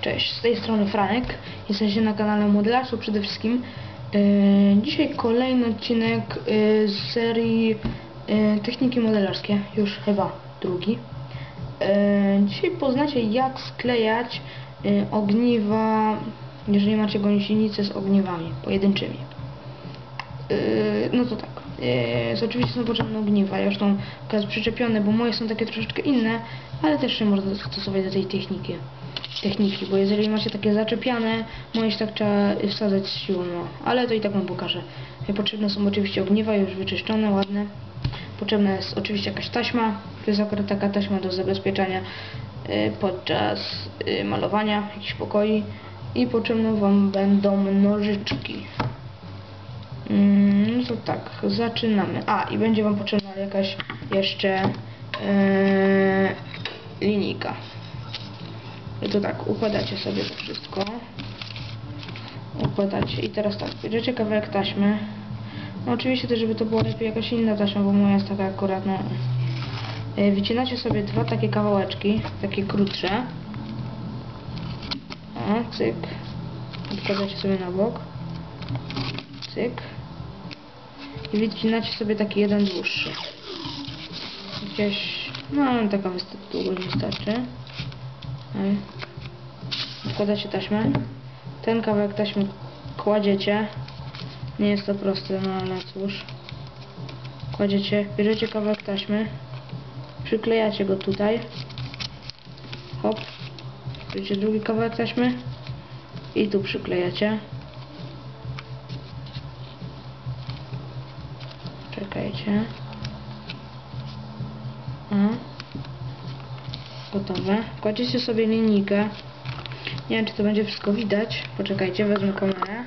Cześć, z tej strony Franek. Jesteście na kanale Modelarstwo przede wszystkim. E, dzisiaj kolejny odcinek e, z serii e, Techniki modelarskie, już chyba drugi. Dzisiaj poznacie jak sklejać ogniwa, jeżeli macie gąsienicę z ogniwami pojedynczymi. No to tak. Yy, oczywiście są potrzebne ogniwa. Ja już teraz przyczepione, bo moje są takie troszeczkę inne, ale też się można dostosować do tej techniki. Techniki, bo jeżeli macie takie zaczepiane, moje tak trzeba wsadzać z siłą, no. Ale to i tak wam pokażę. Yy, Potrzebne są oczywiście ogniwa, już wyczyszczone, ładne. Potrzebna jest oczywiście jakaś taśma. To jest akurat taka taśma do zabezpieczania yy, podczas yy, malowania jakichś pokoi. I potrzebne wam będą nożyczki. Mm, No to tak, zaczynamy. A, i będzie Wam potrzebna jakaś jeszcze e, linijka. To tak, układacie sobie to wszystko. Układacie i teraz tak, bierzecie kawałek taśmy. No oczywiście też, żeby to było lepiej jakaś inna taśma, bo moja jest taka akurat, no. E, Wycinacie sobie dwa takie kawałeczki, takie krótsze. O, cyk. Odkładacie sobie na bok. Cyk. I wycinacie sobie taki jeden dłuższy. Gdzieś, no taka długość wystarczy. Wkładacie taśmę. Ten kawałek taśmy kładziecie. Nie jest to proste, no ale cóż. Kładziecie, bierzecie kawałek taśmy. Przyklejacie go tutaj. Hop. Bierzecie drugi kawałek taśmy. I tu przyklejacie. Czekajcie. O. Gotowe. Kładziecie sobie linijkę. Nie wiem, czy to będzie wszystko widać. Poczekajcie, wezmę kamerę.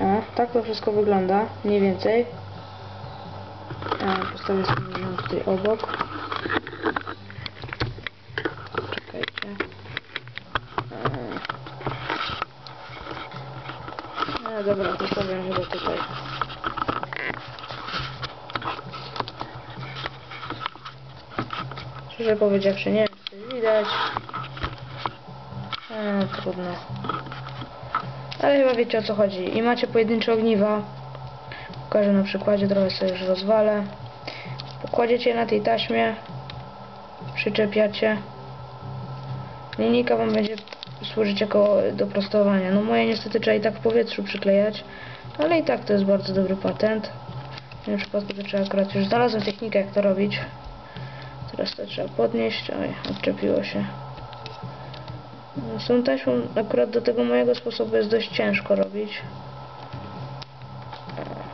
O, tak to wszystko wygląda. Mniej więcej. A, postawię sobie tutaj obok. Czekajcie. Eee. No dobra, zostawiam chyba tutaj. Szczerze powiedziawszy, nie wiem, czy widać. Eee, trudno. Ale chyba wiecie o co chodzi. I macie pojedyncze ogniwa. Pokażę na przykładzie, trochę sobie już rozwalę. Pokładziecie na tej taśmie. Przyczepiacie. Linijka wam będzie służyć jako do prostowania. No moje niestety trzeba i tak w powietrzu przyklejać, ale i tak to jest bardzo dobry patent. W tym przypadku to trzeba akurat już znalazłem technikę jak to robić. To trzeba podnieść. Oj, odczepiło się. No, Z tą taśmą akurat do tego mojego sposobu jest dość ciężko robić.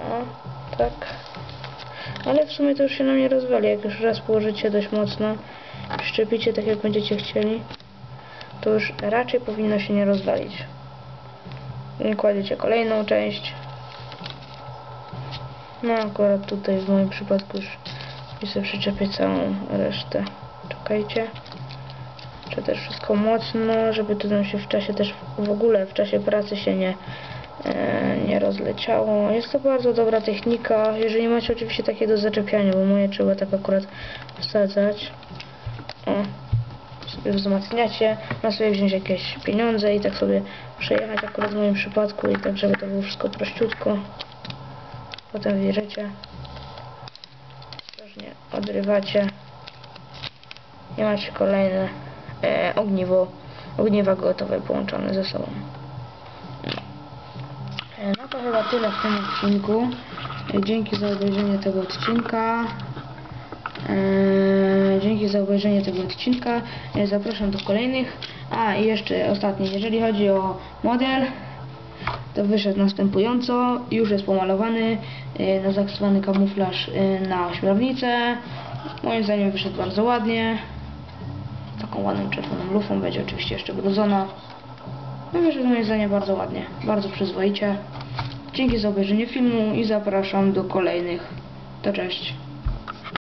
Aha, tak. Ale w sumie to już się na mnie rozwali. Jak już raz położycie dość mocno, szczepicie tak jak będziecie chcieli to już raczej powinno się nie rozwalić. Kładziecie kolejną część. No akurat tutaj w moim przypadku już i sobie przyczepię całą resztę. Czekajcie. Czy też wszystko mocno, żeby to nam się w czasie też w ogóle w czasie pracy się nie, e, nie rozleciało. Jest to bardzo dobra technika, jeżeli macie oczywiście takie do zaczepiania, bo moje trzeba tak akurat wsadzać. O, wzmacniacie, na sobie wziąć jakieś pieniądze i tak sobie przejechać akurat w moim przypadku i tak, żeby to było wszystko prościutko. Potem ostrożnie odrywacie i macie kolejne e, ogniwo, ogniwa gotowe połączone ze sobą. E, no to chyba tyle w tym odcinku. E, dzięki za obejrzenie tego odcinka. Eee, dzięki za obejrzenie tego odcinka. Eee, Zapraszam do kolejnych. A i jeszcze ostatnie, jeżeli chodzi o model, to wyszedł następująco. Już jest pomalowany eee, na zaksowany kamuflaż eee, na ośmiornicę. Moim zdaniem wyszedł bardzo ładnie. Taką ładną czerwoną lufą będzie oczywiście jeszcze brudzona. No wyszedł moim zdaniem bardzo ładnie, bardzo przyzwoicie. Dzięki za obejrzenie filmu i zapraszam do kolejnych. To cześć.